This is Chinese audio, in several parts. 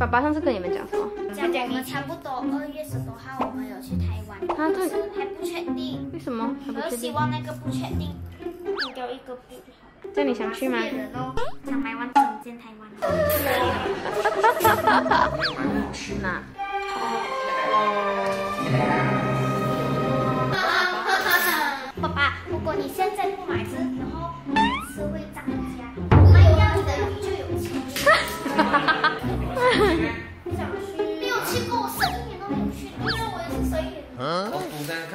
爸爸上次跟你们讲什么？讲你差不多二月十多号我们有去台湾，他可是还不确定，为什么还不我确定？希望那个不确定能给我一个不就好了。这样你想去吗？想买完整间台湾。那 爸爸，如果你现在不买吃，Hello，大家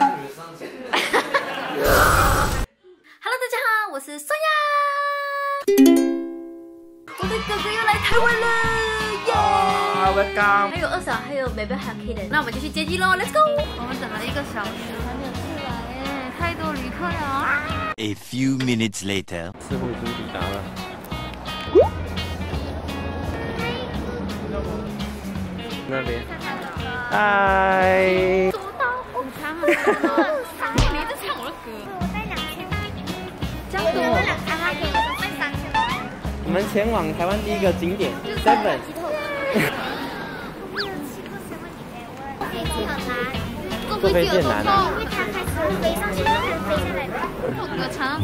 好，我是酸呀。我的哥哥又来台湾了，耶！啊，welcome。还有二嫂，还有 baby，还有 Kaden，那我们就去接机喽，Let's go！我们等了一个小时，还没有出来耶，太多旅客了。A few minutes later. 似乎已经抵达了。那边。嗨。你一直唱我的歌，我带两千，这样子我我两千块给我带三千。我们前往台湾第一个景点 Seven。坐飞机很难啊。因为它开始飞上去，然后飞下来的。我歌唱。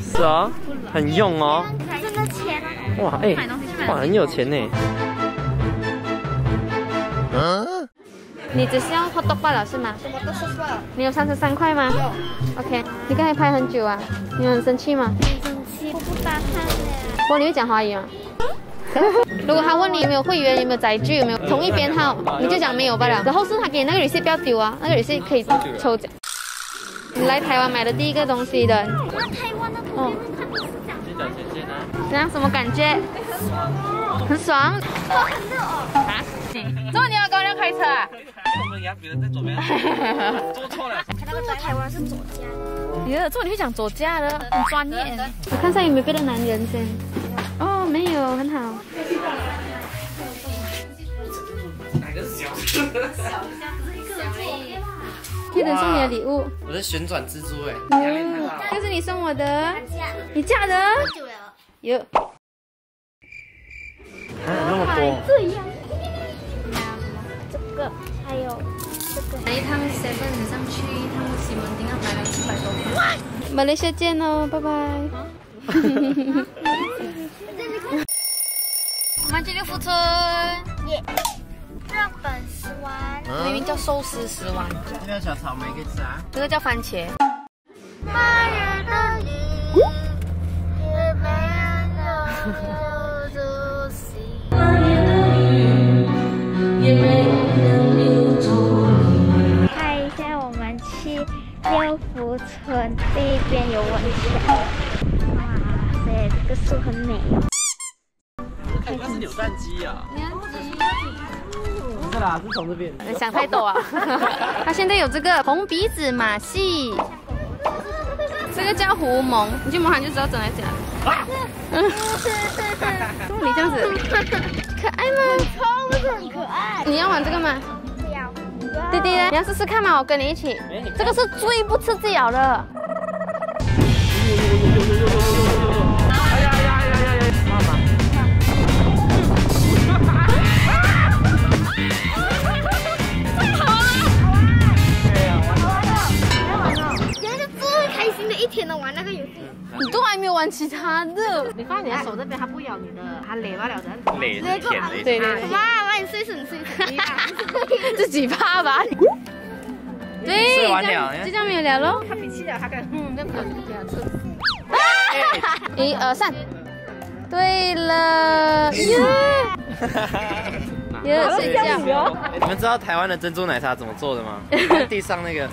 是哦，很用哦。真的钱啊！哇，哎、哇，很有钱呢。你只是要 hot dog 罢了是吗？什么都是错。你有三十三块吗？OK，你刚才拍很久啊，你有很生气吗？很生气，我不打看的。不过你会讲华语吗？如果他问你有没有会员、有没有载具、有没有同一编号，你就讲没有罢了。然后是他给你那个 receipt 不要丢啊，那个 receipt 可以抽奖。你来台湾买的第一个东西的，那台湾的朋友们看都是这样，先讲先先啊。怎样？什么感觉？很爽。哦很热哦。啊？怎么你要高亮开车啊？我们牙别人在左边，做错了。他那个台湾是左家的。耶，这你会讲左家的，很专业。我看一下有没有别的男人先。哦，没有，很好。哪个是小？记得送你的。礼物。我是旋转蜘蛛哎。嗯，这是你送我的，你嫁的？有。还。有。啊，那么多。这样。这个还有这个。一趟 seven 上去一趟西门町要买了七百多块。马来西亚见哦，拜拜。我们去六福村，耶。日本食丸。明明叫寿司食丸，这个小草莓可以吃啊。这个叫番茄。漫日的雨，也没人很美哦。哎，那是扭蛋机啊。不是啦，是从这边。想太多啊！他现在有这个红鼻子马戏，这个叫狐獴，你去摸它就知道长在哪里。嗯，怎么你这样子？可爱吗？超不是很可爱。你要玩这个吗？不要。弟弟呢？你要试试看吗？我跟你一起。这个是最不吃自咬的。玩其他的。你放在你的手这边，它不咬你的，它勒罢了的。累是舔的。对对对，妈，妈，你试试，你试试。自己怕吧。对，这样就这样没有聊喽。它比气了，它敢嗯，那可给它吃。一二三，对了，耶！耶，睡觉。你们知道台湾的珍珠奶茶怎么做的吗？地上那个。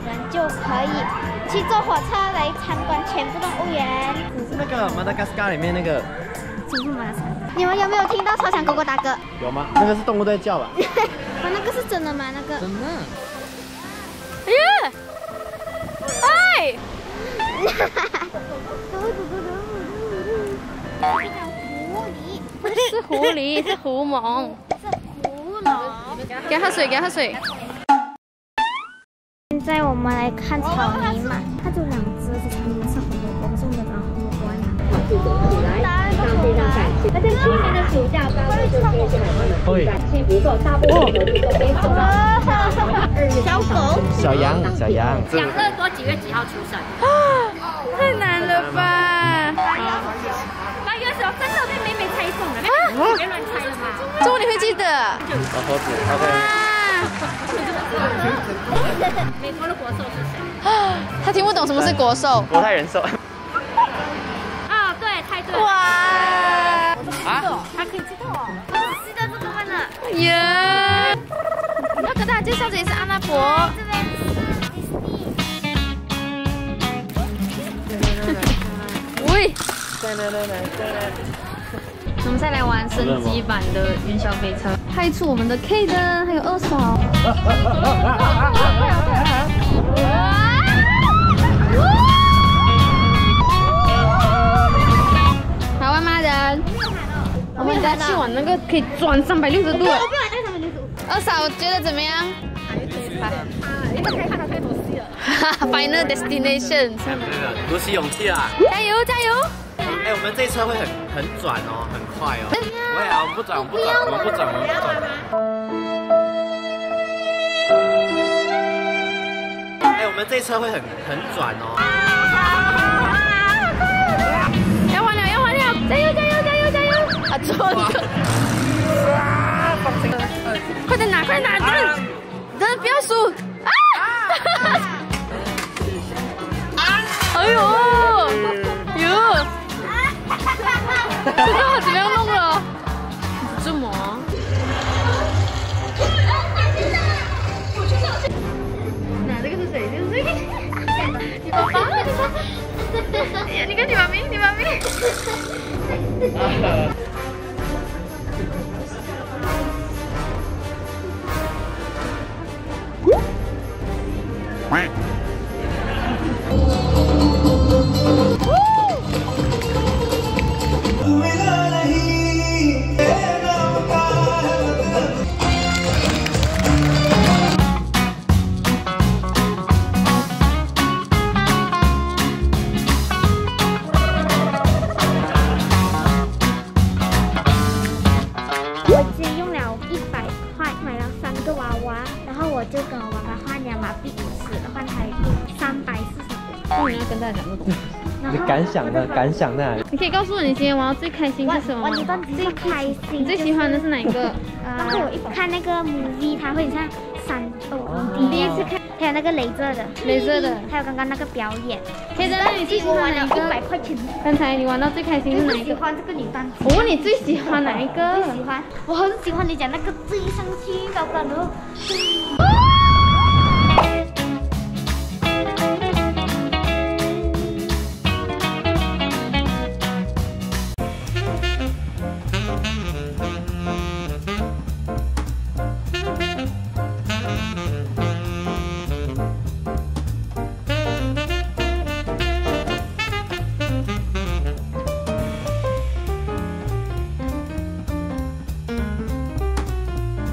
们就可以去坐火车来参观全部动物园。是那个马达加斯加里面那个你们有没有听到超强狗狗大哥？有吗？那个是动物在叫吧？啊，那个是真的吗？那个？真的。哎呀，哎，狐狸，是狐狸，是狐獴。是狐獴。给它喝水，给它喝水。在我们来看草泥马，它就两只，而且草泥马是红萝卜，可是我们的蓝红萝卜呢？非常感谢。那在去年的暑假，大家就可以去买他们的展期不错，大部分都是都非常小狗，小羊，小羊，养乐多几月几号出生？啊太难了吧？八月十号，真的被美美猜中了，别乱猜了嘛。这你会记得？老头子，OK。啊，美国的国兽是谁？他听不懂什么是国兽。国泰人寿。啊，对，猜对了。哇！啊？他可以知道哦。知道这个问呢？耶！要跟大家介绍，这里是阿拉伯。这边是迪士尼。喂，我们再来玩升级版的云霄飞车，拍出我们的 K 灯，还有二嫂。台湾妈人，我们家去玩那个可以转三百六十度的。二嫂觉得怎么样？哈哈，Final Destination，鼓起勇气啊！加油加油！哎，我们这车会很很转哦，很快哦。不会啊，我们不转，我们不转，我们不转，我们不转。哎，我们这车会很很转哦。要完了，要完了！加油加油加油加油！啊，错了！快点拿，快点拿！真的，真的不要输！啊！哎呦，知道怎么样弄了？这么？啊啊我去找去那这个是谁？这是谁？你爸爸？你看你妈咪，你妈咪。我就跟我爸爸换两把币五十，换台币三百四十五。那你要跟大家讲这个东西。你感想呢？感想呢？你可以告诉我你今天玩到最开心是什么最开心，你最喜欢的是哪一个？呃，看那个 movie，它会很像闪躲。你第一次看，还有那个镭射的，镭射的。还有刚刚那个表演。可以在那你最喜欢哪一一百个？块钱。刚才你玩到最开心是哪一个？喜欢这个女单我问你最喜欢哪一个？最喜欢，我很喜欢你讲那个追上去，高高的。啊